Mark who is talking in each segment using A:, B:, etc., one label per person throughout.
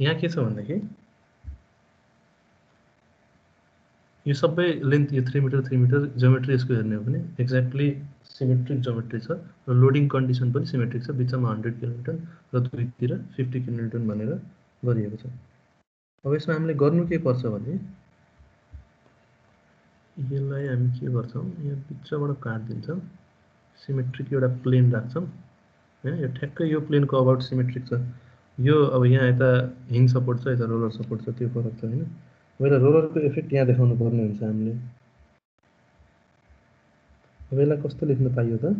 A: यहाँ के छ भनेदेखि यो सबै लेन्थ यो three metre three metre geometry यसको हेर्ने हो भने एक्ज्याक्टली सिमेट्रिक जोमेट्री छ र लोडिङ कन्डिसन पनि सिमेट्रिक छ बिचमा हन्ड्रेड किलोमिटर र दुईतिर फिफ्टी किलोमिटर भनेर गरिएको छ। अब यसमा हामीले गर्नु के पर्छ भने यसलाई हामी के गर्छौँ? यहाँ बिचबाट काटिदिन्छौँ सिमेट्रिक एउटा प्लेन राख्छौँ। होइन यो ठ्याक्कै यो प्लेनको अबाउट सिमेट्रिक छ। यो अब यहाँ यता हिङ सपोर्ट छ यता रोलर सपोर्ट छ त्यो फरक छ होइन? अब यसलाई रोलरको इफेक्ट यहाँ देखाउनु पर्ने हुन्छ हामीले। अब यसलाई कस्तो लेख्न पाइयो त?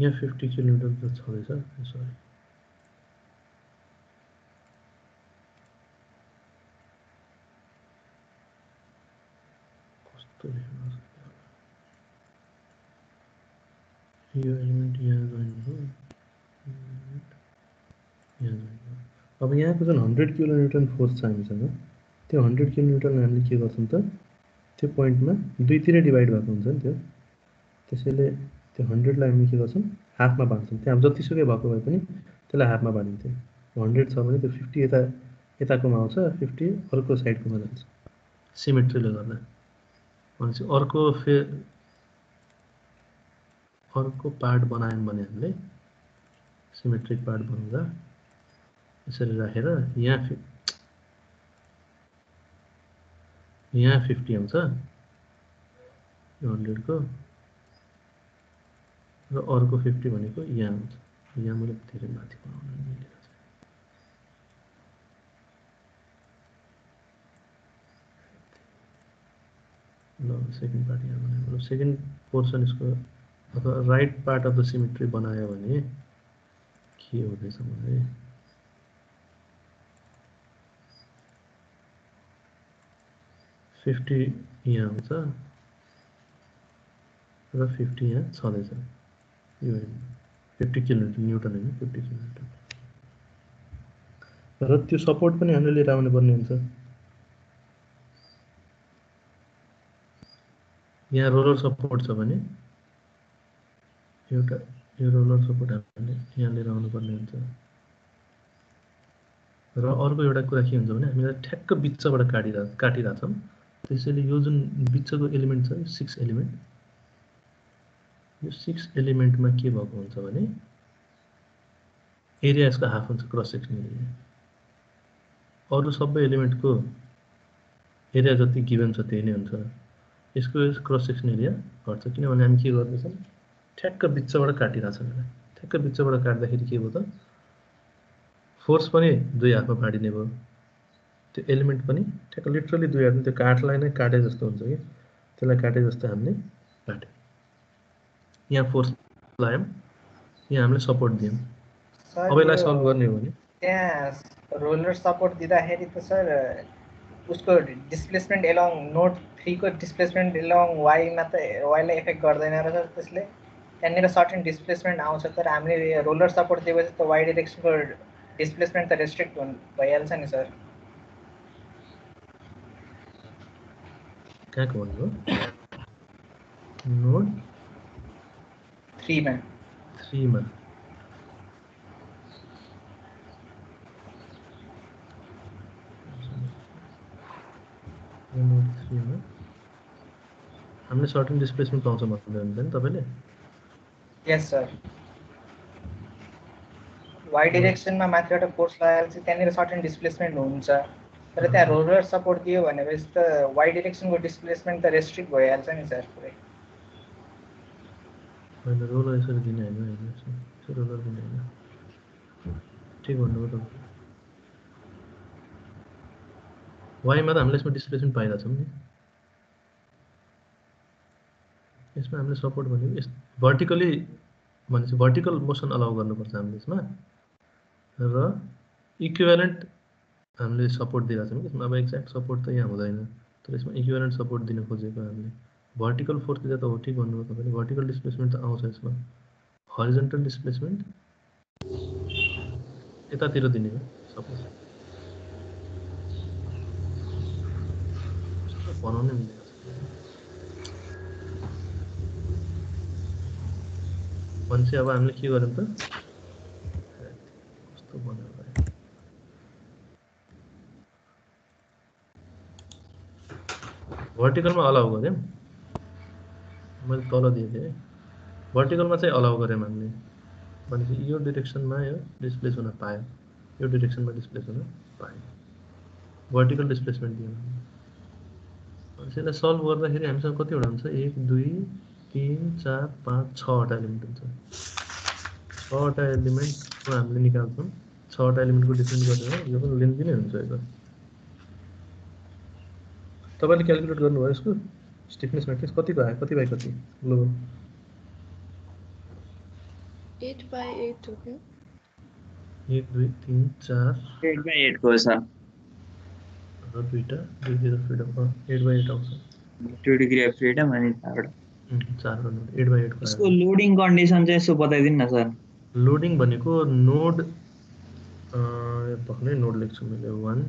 A: यहाँ फिफ्टी किलोमिटर त छँदैछ सरी कस्तो यो एलिमेन्ट यहाँ जोइन हो यहाँ जोइन हो अब यहाँको जुन हन्ड्रेड किलोमिटर फोर्स छ हामीसँग त्यो हन्ड्रेड किलोमिटरमा हामीले के गर्छौँ त त्यो पोइन्टमा दुईतिरै डिभाइड भएको हुन्छ नि त्यो त्यसैले त्यो हन्ड्रेडलाई हामी के गर्छौँ? हाफमा बाँड्छौँ त्यहाँ जतिसुकै भएको भए पनि त्यसलाई हाफमा बाँडिन्थ्यो हन्ड्रेड छ भने त्यो फिफ्टी यता यताकोमा आउँछ फिफ्टी अर्को साइडकोमा जान्छ। सिमेट्रीले गर्दा। भनेपछि अर्को फे अर्को पार्ट बनायौँ भने हामीले सिमेट्रिक पार्ट बनाउँदा यसरी राखेर यहाँ फि यहाँ फिफ्टी आउँछ। हन्ड्रेडको र अर्को फिफ्टी भनेको यहाँ हुन्छ। यहाँ मैले धेरै माथि बनाउन मिलेर ल सेकेन्ड पार्ट यहाँ बनायो। सेकेन्ड पोर्सन यसको अथवा right part of the symmetry बनायो भने के हुँदैछ भने फिफ्टी यहाँ आउँछ र फिफ्टी यहाँ छँदैछ। फिफ्टी किलोमिटर न्युटन होइन फिफ्टी किलोमिटर र त्यो सपोर्ट पनि हामीले लिएर आउनु पर्ने हुन्छ यहाँ रोलर सपोर्ट छ भने एउटा यो रोलर सपोर्ट हामीले यहाँ लिएर आउनुपर्ने हुन्छ र अर्को एउटा कुरा के हुन्छ भने हामीलाई ठ्याक्क बिचबाट काटिरह काटिरहेछौँ त्यसैले यो जुन बिचको एलिमेन्ट छ सिक्स एलिमेन्ट यो सिक्स एलिमेन्टमा के भएको हुन्छ भने एरिया यसको हाफ हुन्छ क्रस सेक्सन एरिया अरू सबै एलिमेन्टको एरिया जति गिभन छ त्यही नै हुन्छ। यसको क्रस सेक्सन एरिया घट्छ। किनभने हामी के गर्दैछौँ? ठ्याक्क बिचबाट काटिरहेछौँ यसलाई। ठ्याक्क बिचबाट काट्दाखेरि के भयो त? फोर्स पनि दुई हातमा बाँडिने भयो। त्यो एलिमेन्ट पनि ठ्याक्क लिटरली दुई हातमा त्यो काठलाई नै काटे जस्तो हुन्छ कि? त्यसलाई काटे जस्तो हामीले काट्यौँ यहाँ फोर्स लगायौँ यहाँ हामीले सपोर्ट दियौँ। अब यसलाई सल्भ गर्ने हो भने
B: त्यहाँ रोलर सपोर्ट दिँदाखेरि त सर उसको डिस्प्लेसमेन्ट एलङ नोट थ्रीको डिस्प्लेसमेन्ट एलङ वाइमा त वाइलाई इफ़ेक्ट गर्दैन रहेछ त्यसले त्यहाँनिर सर्टेन डिस्प्लेसमेन्ट आउँछ तर हामीले रोलर सपोर्ट दिएपछि त वाइ डिरेक्सनको डिस्प्लेसमेन्ट त रेस्ट्रिक्ट हुन् भइहाल्छ नि सर
A: कहाँको भन्नुभयो नोट
B: थ्रीमा
A: थ्रीमा नोट थ्रीमा हामीले सर्टन डिस्प्लेसमेन्ट पाउँछ भन्नुहुन्छ नि? तपाईँले
B: यस सर वाइ डिरेक्सनमा माथिबाट फोर्स लगाएर चाहिँ त्यहाँनिर सर्टेन डिस्प्लेसमेन्ट हुन्छ तर त्यहाँ रोलर सपोर्ट दियो भनेपछि त वाइ डिरेक्सनको डिस्प्लेसमेन्ट त रेस्ट्रिक्ट भइहाल्छ नि सर पुरै।
A: होइन रोलर यसरी दिने होइन होइन रोलर दिने होइन। ठिक भन्नुभयो तपाईँ। वाइमा त हामीले यसमा डिस्प्लेसमेन्ट पाइरहेछौँ नि। यसमा हामीले सपोर्ट भनेको यस भर्टिकली भनेपछि भर्टिकल मोसन अलाउ गर्नुपर्छ हामीले यसमा। र इक्विभ्यालेन्ट हामीले सपोर्ट दिइरहेको छौँ कि अब एक्ज्याक्ट सपोर्ट त यहाँ हुँदैन। तर यसमा इक्विभ्यालेन्ट सपोर्ट दिन खोजेको हामीले। भर्टिकल फोर्स दिँदा त हो ठिक भन्नुभयो तपाईँले भर्टिकल डिस्प्लेसमेन्ट त आउँछ यसमा हरिजेन्टल डिस्प्लेसमेन्ट यतातिर दिने हो सपोज़ बनाउनै मिलेको भनेपछि अब हामीले के गर्यौँ त। कस्तो बनाएर भयो भर्टिकलमा अलाउ गऱ्यौँ मैले तल दिएको थिएँ। भर्टिकलमा चाहिँ अलाउ गऱ्यौँ हामीले भनेपछि यो डिरेक्सनमा यो डिस्प्लेस हुन पायो। यो डिरेक्सनमा डिस्प्लेस हुन पायो। भर्टिकल डिस्प्लेसमेन्ट दियौँ भनेपछि यसलाई सल्भ गर्दाखेरि हामीसँग कतिवटा हुन्छ? एक दुई तिन चार पाँच छवटा एलिमेन्ट हुन्छ। छवटा एलिमेन्टको हामीले निकाल्छौँ। छवटा एलिमेन्टको डिफ्रेन्ट गरेर यो पनि लेन्थी नै हुन्छ यसको। तपाईँले क्यालकुलेट गर्नुभयो यसको? स्टिफनेस म्याट्रिक्स कतिको आयो कति बाई कति ग्लोबल
C: एट बाई एट हो क्या
A: एक दुई तिन चार
D: एट बाई एटको छ
A: र दुईवटा दुई zero freedom eight by eight आउँछ
D: टु डिग्री अफ फ्रिडम अनि चारवटा
A: उम्, चार गर्नु एट बाई एटको
D: यसको लोडिङ कन्डिसन चाहिँ यसो बताइदिनु न सर
A: लोडिङ भनेको नोड भर्खरै नोड लेख्छु मैले। वान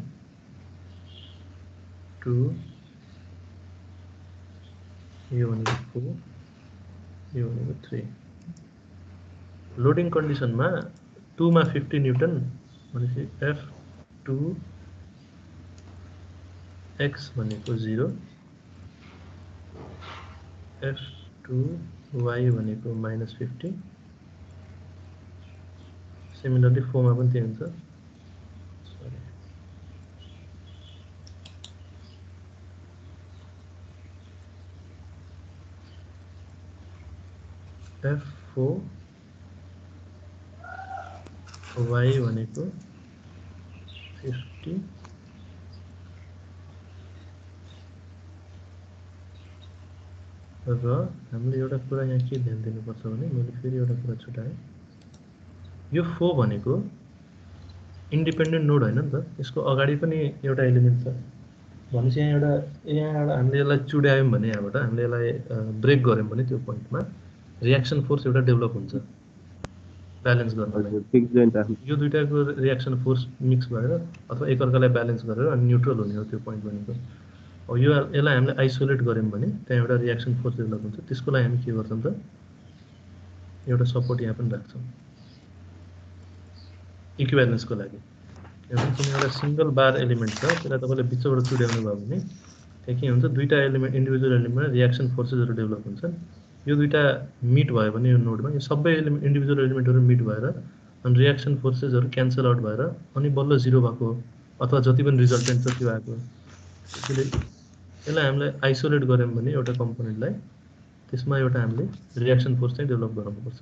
A: टू यो भनेको फोर यो भनेको थ्री लोडिङ कन्डिसनमा टूमा फिफ्टी न्युटन भनेपछि एफ टू एक्स भनेको जिरो एफ टू वाई भनेको माइनस फिफ्टी सिमिलरली फोरमा पनि त्यही हुन्छ एफ फोर वाई भनेको फिफ्टी र हामीले एउटा कुरा यहाँ के ध्यान दिनुपर्छ भने मैले फेरि एउटा कुरा छुट्याएँ यो फो भनेको इन्डिपेन्डेन्ट नोड होइन नि त यसको अगाडि पनि एउटा एलिमेन्ट छ भनेपछि यहाँ एउटा यहाँ एउटा हामीले यसलाई चुड्यायौँ भने यहाँबाट हामीले यसलाई ब्रेक गऱ्यौँ भने त्यो पोइन्टमा रियाक्सन फोर्स एउटा डेभलप हुन्छ। ब्यालेन्स
E: राख्नु
A: यो दुइटाको रियाक्सन फोर्स मिक्स भएर अथवा एकअर्कालाई ब्यालेन्स गरेर अनि न्युट्रल हुने हो त्यो पोइन्ट भनेको। अब यो यसलाई हामीले आइसोलेट गऱ्यौँ भने त्यहाँ एउटा रियाक्सन फोर्स डेभलप हुन्छ। त्यसको लागि हामी के गर्छौँ त? एउटा सपोर्ट यहाँ पनि राख्छौँ। इक्विभ्यालेन्सको लागि। कुनै एउटा सिङ्गल बार एलिमेन्ट छ। त्यसलाई तपाईँले बिचबाट चुड्याउनु भयो भने त्यहाँ के हुन्छ? दुईवटा एलिमेन्ट इन्डिभिजुअल एलिमेन्टमा रियाक्सन फोर्सेसहरू डेभलप हुन्छन्। यो दुइटा मिट भयो भने यो नोडमा यो सबै एलिमेन्ट इन्डिभिजुअल एलिमेन्टहरू मिट भएर अनि रियाक्सन फोर्सेसहरू क्यान्सल आउट भएर अनि बल्ल जिरो भएको अथवा जति पनि रिजल्टेन्ट छ त्यो आएको त्यसैले यसलाई हामीले आइसोलेट गऱ्यौँ भने एउटा कम्पोनेन्टलाई त्यसमा एउटा हामीले रियाक्सन फोर्स चाहिँ डेभलप गराउनुपर्छ।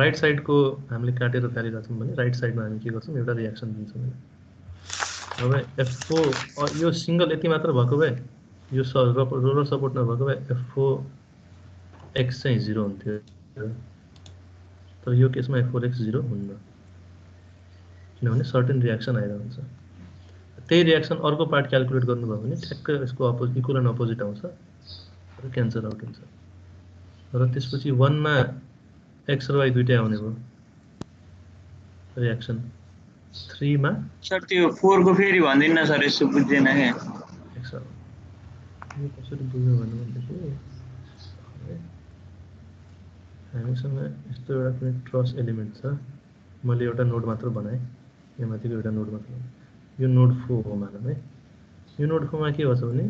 A: राइट साइडको हामीले काटेर फालिरहेछौँ भने राइट साइडमा हामी के गर्छौँ? एउटा रियाक्सन दिन्छौँ। अब एफओ यो सिङ्गल यति मात्र भएको भए यो स रोलर सपोर्ट नभएको भए एफओ एक्स चाहिँ जिरो हुन्थ्यो। तर यो केसमा एफओर एक्स जिरो हुन्न। किनभने सर्टेन रियाक्सन आइरहेको हुन्छ। त्यही रियाक्सन अर्को पार्ट क्यालकुलेट गर्नुभयो भने ठ्याक्कै यसको अपोजिट इक्वल एन्ड अपोजिट आउँछ र क्यान्सल आउट हुन्छ। र त्यसपछि वानमा एक्स र वाइ दुइटै आउने भयो। रियाक्सन थ्रीमा
D: सर त्यो फोरको फेरि भनिदिनु सर यसो बुझ्दैन क्या
A: यो कसरी बुझ्यो भने भनेदेखि हामीसँग यस्तो एउटा कुनै ट्रस एलिमेन्ट छ मैले एउटा नोड मात्र बनाएँ यहाँ माथिको एउटा नोड मात्र यो नोड फोर हो मानौँ है यो नोड फोरमा के भन्छ भने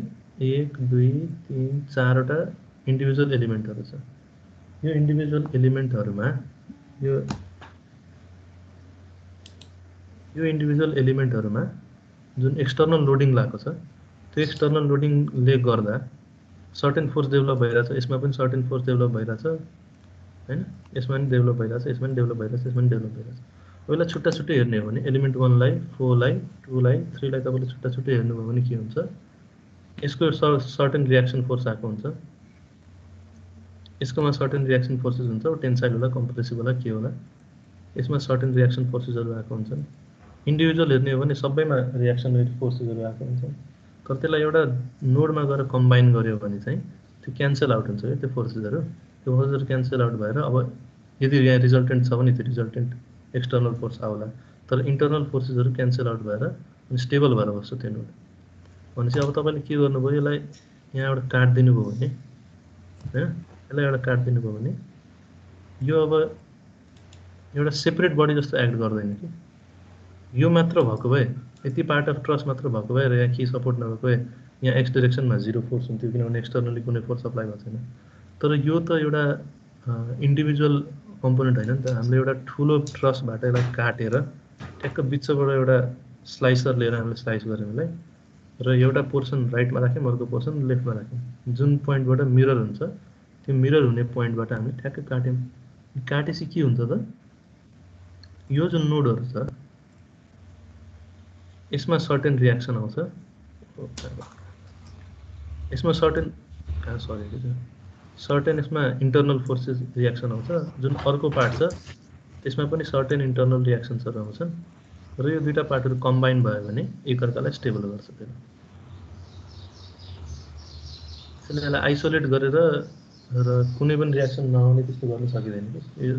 A: एक दुई तिन चारवटा इन्डिभिजुअल एलिमेन्टहरू छ यो इन्डिभिजुअल एलिमेन्टहरूमा यो यो इन्डिभिजुअल एलिमेन्टहरूमा जुन एक्सटर्नल लोडिङ लागेको छ त्यो एक्सटर्नल लोडिङले गर्दा सर्टेन फोर्स डेभलप भइरहेछ यसमा पनि सर्टेन फोर्स डेभलप भइरहेछ होइन? यसमा पनि डेभलप भइरहेछ यसमा पनि डेभलप भइरहेछ यसमा पनि डेभलप भइरहेछ। पहिला छुट्टा छुट्टै हेर्ने हो भने एलिमेन्ट वानलाई फोरलाई टूलाई थ्रीलाई तपाईँले छुट्टा छुट्टै हेर्नुभयो भने के हुन्छ? यसको सर्टेन रियाक्सन फोर्स आएको हुन्छ। यसकोमा सर्टेन रियाक्सन फोर्सेस हुन्छ टेन्साइल होला कम्प्रेसिभ होला के होला? यसमा सर्टेन रियाक्सन फोर्सेसहरू आएको हुन्छन्। इन्डिभिजुअल हेर्ने हो भने सबैमा रियाक्सन फोर्सेसहरू आएको हुन्छन्। तर त्यसलाई एउटा नोडमा गएर कम्बाइन गऱ्यो भने चाहिँ त्यो क्यान्सल आउट हुन्छ क्या त्यो फोर्सेसहरू त्यो फोर्सेसहरू क्यान्सल आउट भएर अब यदि यहाँ रिजल्टेन्ट छ भने त्यो रिजल्टेन्ट एक्सटर्नल फोर्स आउला। तर इन्टर्नल फोर्सेसहरू क्यान्सल आउट भएर अनि स्टेबल भएर बस्छ त्यो नोड भनेपछि अब तपाईँले के गर्नुभयो यसलाई यहाँ एउटा काट दिनुभयो भने होइन? यसलाई एउटा काट दिनुभयो भने यो अब एउटा सेपरेट बडी जस्तो एक्ट गर्दैन कि? यो मात्र भएको भए यति पार्ट अफ ट्रस्ट मात्र भएको भए र यहाँ के सपोर्ट नभएको भए यहाँ एक्स डिरेक्सनमा जिरो फोर्स हुन्थ्यो किनभने एक्सटर्नली कुनै फोर्स अप्लाई भएको छैन। तर यो त एउटा इन्डिभिजुअल कम्पोनेन्ट होइन नि त। हामीले एउटा ठुलो ट्रस्टबाट यसलाई काटेर ठ्याक्क बिचबाट एउटा स्लाइसर लिएर हामीले स्लाइस गऱ्यौँ यसलाई र एउटा पोर्सन राइटमा राख्यौँ अर्को पोर्सन लेफ्टमा राख्यौँ। जुन पोइन्टबाट मिरर हुन्छ त्यो मिरर हुने पोइन्टबाट हामीले ठ्याक्क काट्यौँ। काटेपछि के हुन्छ त? यो जुन नोडहरू छ यसमा सर्टेन रियाक्सन आउँछ यसमा सर्टेन सरी सर्टेन यसमा इन्टर्नल फोर्सेस रियाक्सन आउँछ जुन अर्को पार्ट छ त्यसमा पनि सर्टेन इन्टर्नल रियाक्सन्सहरू आउँछन् र यो दुइटा पार्टहरू कम्बाइन भयो भने एकअर्कालाई स्टेबल गर्छ त्यसले त्यसले यसलाई आइसोलेट गरेर र कुनै पनि रियाक्सन नआउने त्यस्तो गर्न सकिँदैन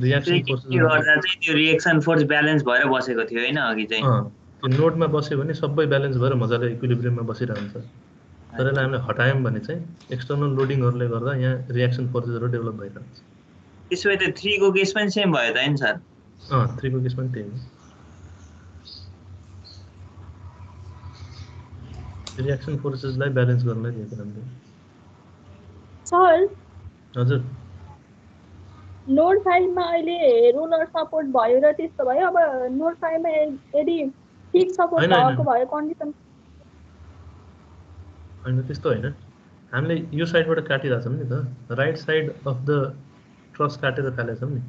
A: रियाक्सन
D: त्यो फोर्स ब्यालेन्स भएर बसेको थियो होइन अघि चाहिँ
A: नोटमा बस्यो भने सबै ब्यालेन्स भएर मजाले इक्विलिब्रियममा बसिरहन्छ। तर यसलाई हामीले हटायौँ भने चाहिँ एक्सटर्नल लोडिङहरूले गर्दा यहाँ रियाक्सन फोर्सेसहरू डेभलप भइरहन्छ।
D: त्यसो भए त थ्रीको केस पनि सेम भयो त होइन सर?
A: अँ थ्रीको केस पनि त्यही हो। रियाक्सन फोर्सेसलाई ब्यालेन्स गर्नलाई दिएको हामीले।
C: सर?
A: हजुर।
C: नोड फाइभमा अहिले रोलर सपोर्ट भयो र त्यस्तो भयो अब नोड फाइभमा यदि ठिक सपोर्ट। भएको भयो कन्डिसन
A: होइन त्यस्तो होइन। हामीले यो साइडबाट काटिरहेछौँ नि त। Right side of the truss काटेर फालेछौँ नि।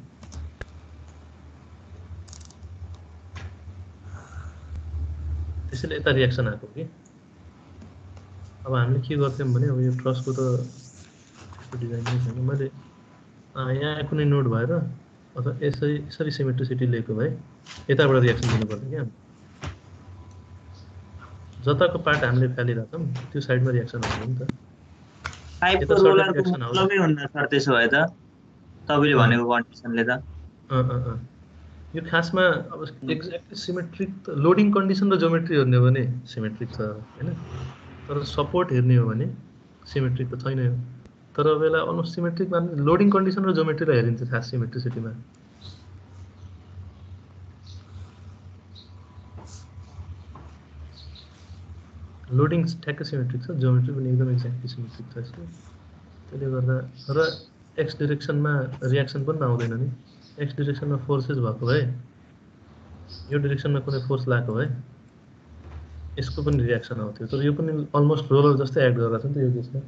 A: त्यसैले यता रियाक्सन आएको कि? अब हामीले के गर्थ्यौँ भने अब यो ट्रसको त त्यस्तो डिजाइन नै छैन। मैले यहाँ कुनै नोट भएर अथवा यसरी यसरी सिमेट्रिसिटी लिएको भए यताबाट रियाक्सन दिनु पर्थ्यो क्या। जताको पार्ट हामीले फालिरहेछौँ त्यो साइडमा रियाक्सन आउँछ नि त
D: रोलरको। मतलबै हुन्न सर त्यसो भए त तपाईँले। भनेको कन्डिसनले त।
A: यो खासमा अब एक्ज्याक्टली सिमेट्रिक लोडिङ कन्डिसन र जोमेट्री हेर्ने हो भने सिमेट्रिक छ होइन तर सपोर्ट हेर्ने हो भने सिमेट्रिक त छैन तर यसलाई अलमोस्ट सिमेट्रिक मान्ने लोडिङ कन्डिसन र जोमेट्रीलाई हेरिन्छ खास सिमेट्रिसिटीमा लोडिङ ठ्याक्कै सिमेट्रिक छ जोमेट्री पनि एकदम एक्ज्याक्टली सिमेट्रिक छ यसको। त्यसले गर्दा र एक्स डिरेक्सनमा रियाक्सन पनि आउँदैन नि। एक्स डिरेक्सनमा फोर्सेस भएको भए यो डिरेक्सनमा कुनै फोर्स लगाएको भए यसको पनि रियाक्सन आउँथ्यो। तर यो पनि अलमोस्ट रोलर जस्तै एक्ट गरेर नि त यो केसमा।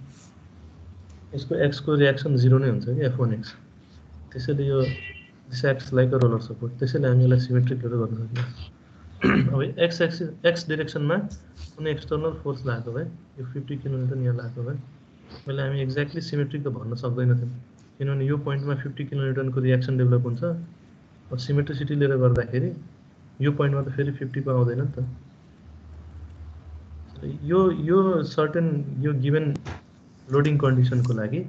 A: यसको एक्सको रियाक्सन जिरो नै हुन्छ कि एफ वान एक्स त्यसैले यो this X like a roller support त्यसैले हामी यसलाई सिमेट्रिक लिएर गर्न सक्छौँ अब एक्स एक्सिस एक्स डिरेक्सनमा कुनै एक्सटर्नल फोर्स लगाएको भए यो फिफ्टी किलोमिटर यहाँ लगाएको भए मैले हामी एक्ज्याक्टली सिमेट्रिक त भन्न सक्दैनथ्यौँ किनभने यो पोइन्टमा फिफ्टी किलोमिटरको रियाक्सन डेभलप हुन्छ अब सिमेट्रिसिटी लिएर गर्दाखेरि यो पोइन्टमा त फेरि फिफ्टीको आउँदैन नि त। यो यो सर्टेन यो गिभन लोडिङ कन्डिसनको लागि।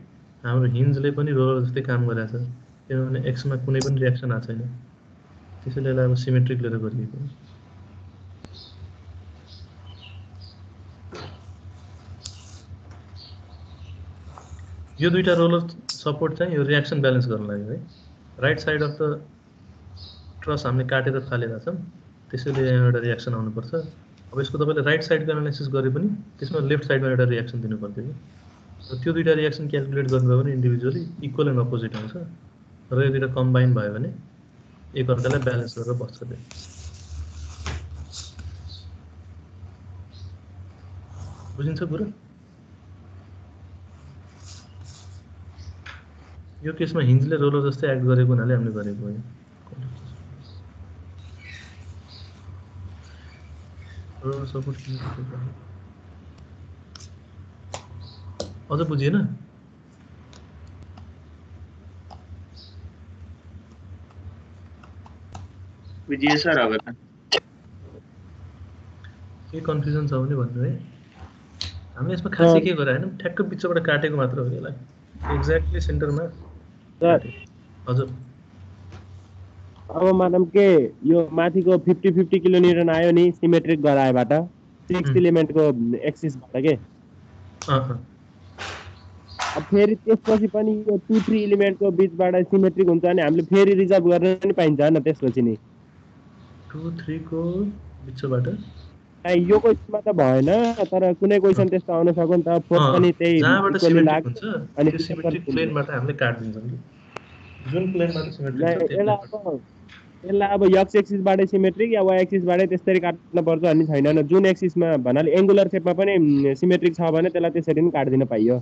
A: हाम्रो हिन्जले पनि रोलर जस्तै काम गरेको छ किनभने एक्समा कुनै पनि रियाक्सन आएको छैन त्यसैले यसलाई अब सिमेट्रिक लिएर गरिएको यो दुईवटा रोलर सपोर्ट चाहिँ यो रियाक्सन ब्यालेन्स गर्न लागि है right side of the truss हामीले काटेर फालेका छौँ। त्यसैले यहाँ एउटा रियाक्सन आउनुपर्छ। अब यसको तपाईँले राइट साइडको एनालाइसिस गरे पनि त्यसमा लेफ्ट साइडमा एउटा रियाक्सन दिनु पर्थ्यो कि त्यो दुइटा रियाक्सन क्यालकुलेट गर्नुभयो भने इन्डिभिजुअली इक्वल एन्ड अपोजिट आउँछ र यो दुइटा कम्बाइन भयो भने एकअर्कालाई ब्यालेन्स गरेर बस्छ त्यो। बुझिन्छ कुरो? यो केसमा हिन्जले रोलर जस्तै एक्ट गरेको हुनाले हामीले गरेको हो यो। रोलर सपोर्ट किन गरेको हो? अझ बुझिएन?
D: बुझियो सर अब त।
A: के कन्फ्युजन छ भने भन्नु है। हामीले यसमा खासै के गरे होइन ठ्याक्क बिचबाट काटेको मात्र हो यसलाई। एक्ज्याक्टली सेन्टरमा
E: सर।
A: हजुर।
E: अब मानम के यो माथिको फिफ्टी फिफ्टी किलो न्युटन आयो नि सिमेट्रिक गराएबाट। सिक्स. इलिमेन्टको एक्सिसबाट के? अब फेरि त्यसपछि पनि यो टु थ्री इलिमेन्टको बिचबाट सिमेट्रिक हुन्छ अनि हामीले फेरि रिजर्भ गर्न पनि पाइन्छ होइन त्यसपछि नि।
A: टु थ्रीको बिचबाट?
E: यो क्वेसनमा त भएन तर कुनै क्वेसन त्यस्तो आउन सक्यो नि त फोर्थ
A: अँ,
E: पनि त्यही यसलाई अब यक्स एक्सिसबाटै सिमेट्रिक या वाइ एक्सिसबाटै त्यसरी काट्न पर्छ भन्ने छैन होइन जुन एक्सिसमा भन्नाले एङ्गुलर सेपमा पनि सिमेट्रिक छ भने त्यसलाई त्यसरी पनि काटिदिन पाइयो।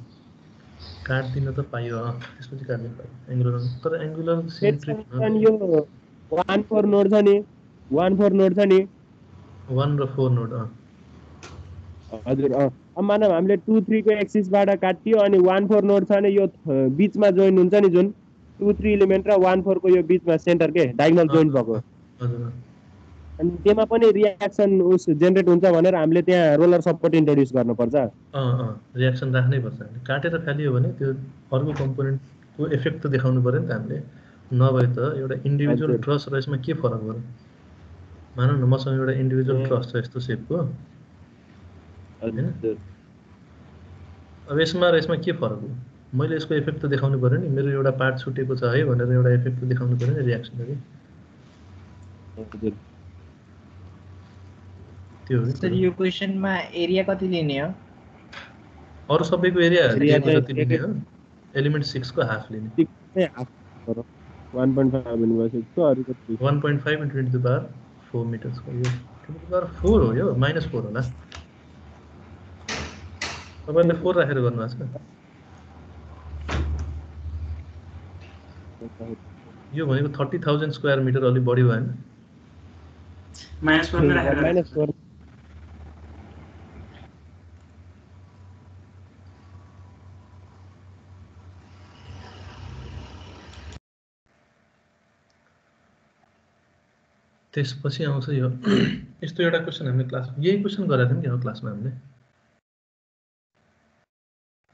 A: काट्दिन त पाइयो त्यसपछि काट्दिन पाइयो। एङ्गुलर तर एङ्गुलर
E: यो वान फोर नोड छ नि वान फोर नोड छ नि
A: वान र फोर नोड
E: हजुर मानव हामीले टू थ्रीको एक्सिसबाट काटियो अनि वान फोर नोड छ भने यो बिचमा जोइन हुन्छ नि जुन? टू थ्री इलिमेन्ट र वान फोरको यो बिचमा सेन्टर के? डाइगनल जोइन भएको। अनि त्यसमा पनि रियाक्सन उस जेनेरेट हुन्छ भनेर हामीले त्यहाँ रोलर सपोर्ट इन्ट्रोड्युस गर्नुपर्छ।
A: अँ अँ। रियाक्सन राख्नै पर्छ। काटेर फालियो भने त्यो अर्को कम्पोनेन्टको इफेक्ट त देखाउनु पऱ्यो नि त हामीले। नभए त एउटा इन्डिभिजुअल। ट्रस र यसमा के फरक पऱ्यो मानौ न मसँग एउटा इन्डिभिजुअल
E: ए।
A: ट्रस छ यस्तो सेपको अब यसमा र यसमा के फरक हो मैले यसको इफ़ेक्ट त देखाउनु पऱ्यो नि मेरो एउटा पार्ट छुटेको छ है भनेर एउटा इफ़ेक्ट त देखाउनु पऱ्यो नि रियाक्सन कि त्यो
B: सर। यो क्वेसनमा एरिया कति लिने हो
A: अरू सबैको एरिया जति लिने हो एलिमेन्ट सिक्सको हाफ़ लिने
E: one point five
A: into power four मिटर्सको यो पावर फोर हो यो माइनस फोर होला तपाईँले फोर राखेर गर्नुभएको छ? यो भनेको थर्टी थाउजन्ड स्क्वायर मिटर अलिक बढी भएन
D: माइनस फोरमा राखेर
E: माइनस फोर
A: त्यसपछि आउँछ यो। यस्तो एउटा क्वेसन हामीले क्लास यही क्वेसन गरेका थियौँ कि क्लासमा हामीले।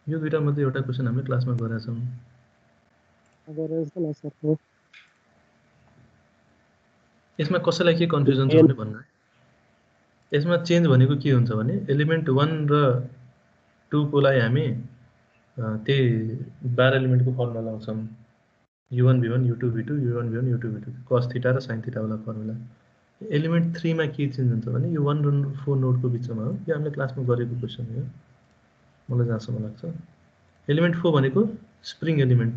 A: यो दुइटा मध्ये एउटा क्वेसन हामीले क्लासमा गरेका छौँ। यसमा कसैलाई के कन्फ्युजन छ भने भन्नु। यसमा चेन्ज भनेको के हुन्छ भने एलिमेन्ट वान र टूकोलाई हामी अ, त्यही बाह्र एलिमेन्टको फर्मुला लाउँछौँ U one V one U two V two U one V one U two V two cos theta र साइन थिटावाला फर्मुला एलिमेन्ट थ्रीमा के चेन्ज हुन्छ भने यो वान र फोर नोटको बिचमा हो। यो हामीले क्लासमा गरेको क्वेसन हो। मलाई जहाँसम्म लाग्छ। एलिमेन्ट फोर भनेको स्प्रिङ एलिमेन्ट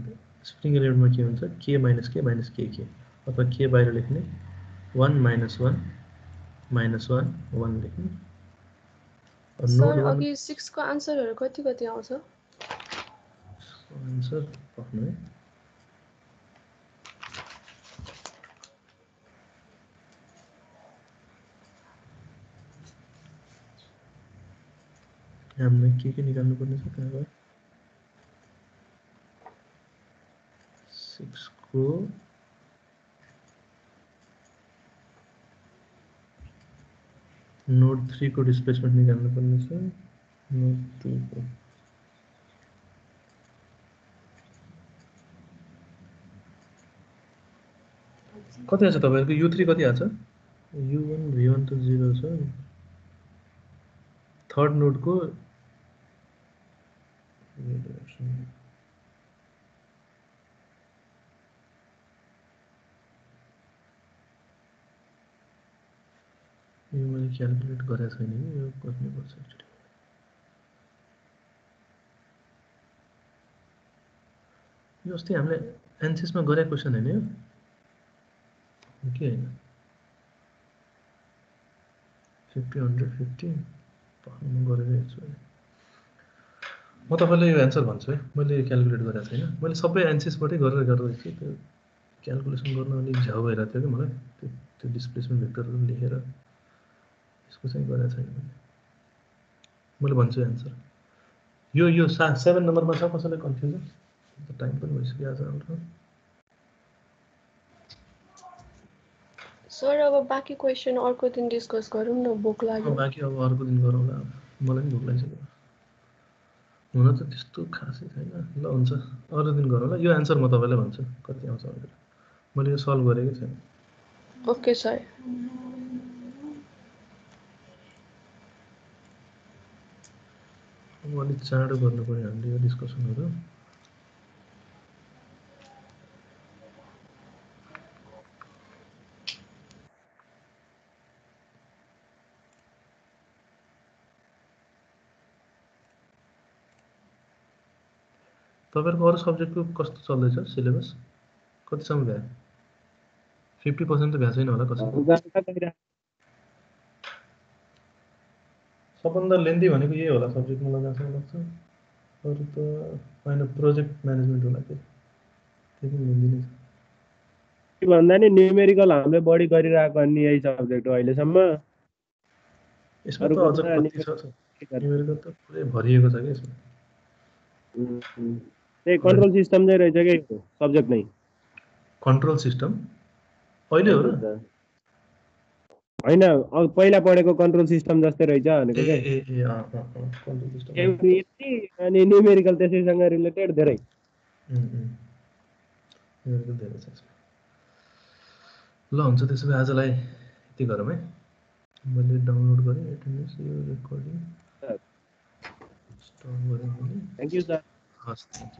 A: स्प्रिङ एलिमेन्टमा के हुन्छ? के माइनस के माइनस के के अथवा के बाहिर लेख्ने one minus one minus one one लेख्ने।
F: आन्सरहरू कति कति आउँछ?
A: आन्सर हामीलाई के के निकाल्नु पर्ने छ त्यहाँबाट सिक्सको नोड थ्रीको डिस्प्लेसमेन्ट निकाल्नु पर्ने छ नोड टूको कति आछ तपाईँहरूको यु थ्री कति आछ यु वान भी वान त जिरो छ थर्ड नोडको यो मैले क्यालकुलेट गरेको छैन कि यो गर्नुपर्छ एक्चुली यो अस्ति हामीले एनसिसमा गरेको क्वेसन होइन यो हो कि होइन फिफ्टी हन्ड्रेड फिफ्टी म गरेर हेर्छु है म तपाईँलाई यो एन्सर भन्छु है। मैले क्यालकुलेट गरेको छैन। मैले सबै एन्सिसबाटै गरेर गरेर कि त्यो क्यालकुलेसन गर्न अलिक झ्याउ भइरहेको थियो कि मलाई। त्यो त्यो डिस्प्लेसमेन्ट भेक्टरहरू पनि लेखेर यसको चाहिँ गरेको छैन मैले। मैले भन्छु एन्सर यो यो सा सेभेन नम्बरमा छ कसैलाई कन्फ्युजन टाइम पनि भइसक्यो आज हाम्रो।
F: सर अब बाँकी क्वेसन अर्को दिन डिस्कस गरौँ न भोक लाग्यो।
A: बाँकी अब अर्को दिन गरौँला। मलाई पनि भोक लागिसक्यो। हुन त त्यस्तो खासै छैन। ल हुन्छ। अरू दिन गरौँला यो एन्सर म तपाईँलाई भन्छु। कति आउँछ भनेर मैले यो सल्भ गरेकै छैन।
F: ओके सर
A: अब अलिक चाँडो गर्नु पऱ्यो हामीले यो डिस्कसनहरू तपाईँहरूको अरू सब्जेक्टको कस्तो चल्दैछ सिलेबस कतिसम्म भ्यायो फिफ्टी पर्सेन्ट त भएको छैन होला कसैको सबभन्दा लेन्दी भनेको यही होला सब्जेक्ट मलाई जहाँसम्म लाग्छ अरू त होइन प्रोजेक्ट म्यानेजमेन्ट होला त्यो त्यो पनि लेन्दी नै छ
E: के भन्दा नि न्युमेरिकल हामीले बढी गरिरहेको नि यही सब्जेक्ट हो अहिलेसम्म
A: यसमा त अझ न्युमेरिकल त पुरै भरिएको छ कि यसमा
E: त्यही कन्ट्रोल सिस्टम चाहिँ रहेछ क्या सब्जेक्ट नै।
A: कन्ट्रोल सिस्टम अहिले हो र?
E: होइन पहिला पढेको कन्ट्रोल सिस्टम जस्तै रहेछ भनेको यति अनि न्युमेरिकल त्यसैसँग रिलेटेड धेरै।
A: ल हुन्छ त्यसो भए आजलाई यति गरौँ है। मैले डाउनलोड गरेँ एटेन्डेन्स यो रेकर्डिङ
E: थ्याङ्क यू सर
A: हस् थ्याङ्क यू